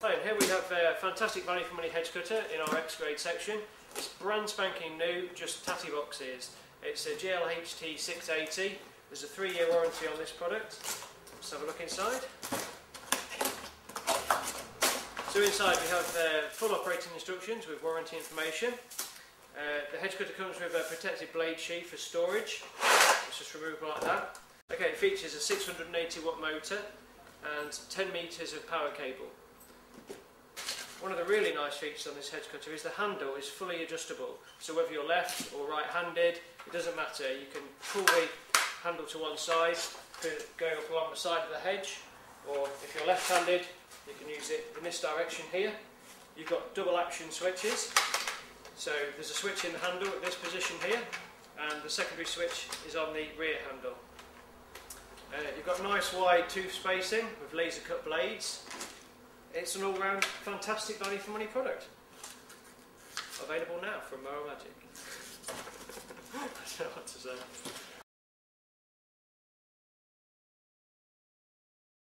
And here we have a fantastic value for money hedge cutter in our X grade section. It's brand spanking new, just tatty boxes. It's a GLHT 680. There's a three year warranty on this product. Let's have a look inside. So inside we have uh, full operating instructions with warranty information. Uh, the hedge cutter comes with a protected blade sheath for storage. It's just removable like that. Okay, it features a 680 watt motor and 10 metres of power cable. One of the really nice features on this hedge cutter is the handle is fully adjustable. So whether you're left or right-handed, it doesn't matter. You can pull the handle to one side, go up along the side of the hedge, or if you're left-handed, you can use it in this direction here. You've got double action switches. So there's a switch in the handle at this position here, and the secondary switch is on the rear handle. Uh, you've got nice wide tooth spacing with laser cut blades it's an all-round fantastic value for money product. Available now from Mower Magic. I don't know what to say.